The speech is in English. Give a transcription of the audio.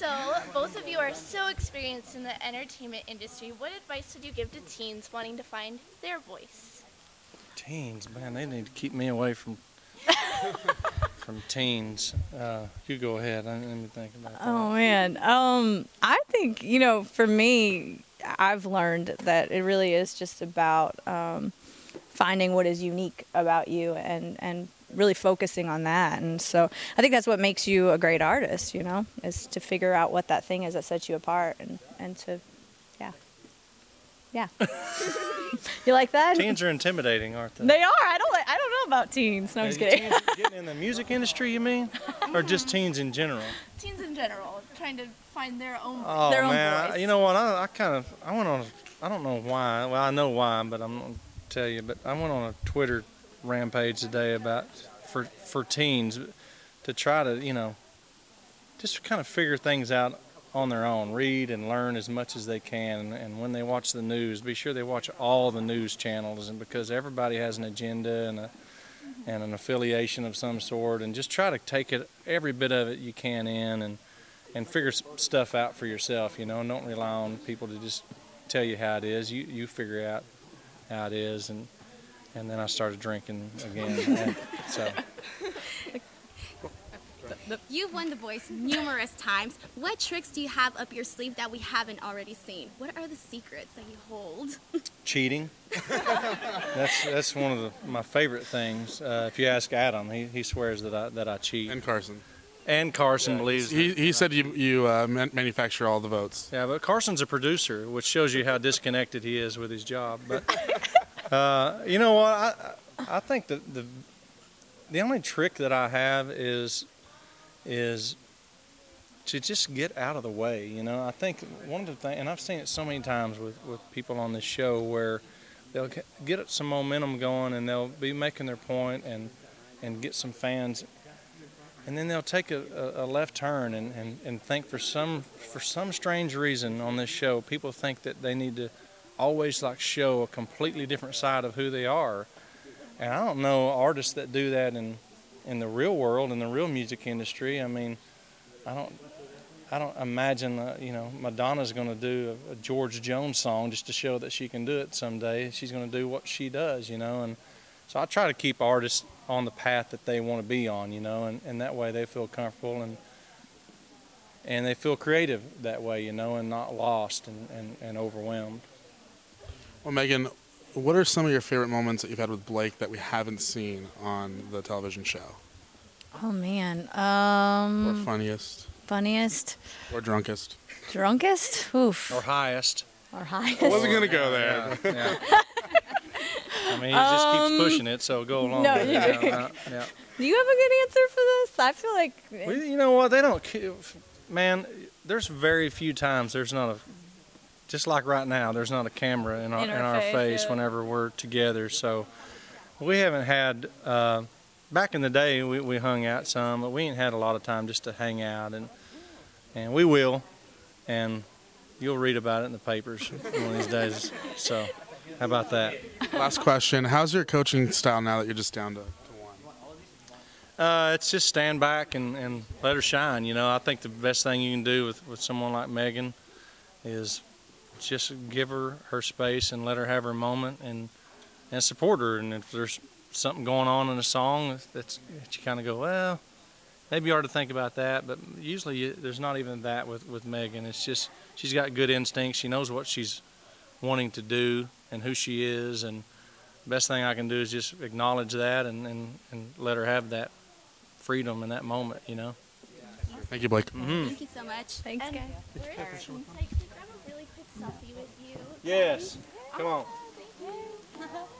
So, both of you are so experienced in the entertainment industry. What advice would you give to teens wanting to find their voice? Teens, man, they need to keep me away from from teens. Uh, you go ahead. Let me think about that. Oh man, um, I think you know, for me, I've learned that it really is just about um, finding what is unique about you and and really focusing on that. And so I think that's what makes you a great artist. You know, is to figure out what that thing is that sets you apart and and to, yeah, yeah. you like that? Teens are intimidating, aren't they? They are. I don't. like- I don't know about teens. No, I'm just kidding. getting in the music industry, you mean, or just teens in general? Teens in general, trying to find their own. Oh Their own man, I- voice. you know what? I, I kind of I went on. I don't know why. Well, I know why, but I'm gonna tell you. But I went on a Twitter rampage today about for for teens to try to you know just kind of figure things out on their own, read and learn as much as they can, and when they watch the news, be sure they watch all the news channels, and because everybody has an agenda and a and an affiliation of some sort, and just try to take it every bit of it you can in, and and figure stuff out for yourself. You know, and don't rely on people to just tell you how it is. You you figure out how it is, and and then I started drinking again. and so You've won The Voice numerous times. What tricks do you have up your sleeve that we haven't already seen? What are the secrets that you hold? cheating. that's that's one of the, my favorite things. Uh, if you ask Adam, he, he swears that I that I cheat. And Carson. And Carson believes. He, he said you, you uh, manufacture all the votes. Yeah, but Carson's a producer, which shows you how disconnected he is with his job. But uh, you know what? I I think that the the only trick that I have is is to just get out of the way. You know, I think one of the things, and I've seen it so many times with with people on this show where they'll get some momentum going and they'll be making their point and and get some fans and then they'll take a, a, left turn and, and, and think for some for some strange reason on this show people think that they need to always like show a completely different side of who they are. And i don't know artists that do that in in the real world in the real music industry. I mean i don't i don't imagine uh, you know madonna's going to do a, a george jones song just to show that she can do it someday. She's going to do what she does you know and so I try to keep artists on the path that they want to be on, you know, and, and that way they feel comfortable and and they feel creative that way, you know, and not lost and, and, and overwhelmed. Well, Meghan, what are some of your favorite moments that you've had with Blake that we haven't seen on the television show? Oh man. Or Um, funniest? funniest, Or drunkest? drunkest, oof, Or highest. or highest. I wasn't going to go there. Yeah. yeah. I mean, he just keeps Um, pushing it, so go along no, with it. you- Yeah, yeah, yeah. Do you have a good answer for this? I feel like Well, you know what? They don't. ki- Man, there's very few times there's not a. Just like right now, there's not a camera in our In in our our, face, face, yeah. whenever we're together. So we haven't had. Uh, back in the day, we, we hung out some, but we ain't had a lot of time just to hang out, and and we will, and you'll read about it in the papers one of these days. So, how about that? Last question. How's your coaching style now that you're just down to, to one? Uh, it's just stand back and, and let her shine. You know, I think the best thing you can do with, with someone like Meghan is just give her her space and let her have her moment and and support her. And if there's something going on in a song that's that you kind of go, well, maybe you ought to think about that. But usually you, there's not even that with with Meghan. It's just she's got good instincts. She knows what she's wanting to do and who she is and best thing I can do is just acknowledge that and, and, and let her have that freedom in that moment, you know. Thank you, Blake. Thank you so much. thanks, And guys. we're at Insight um, to grab a really quick selfie with you. Yes. Come on. Oh,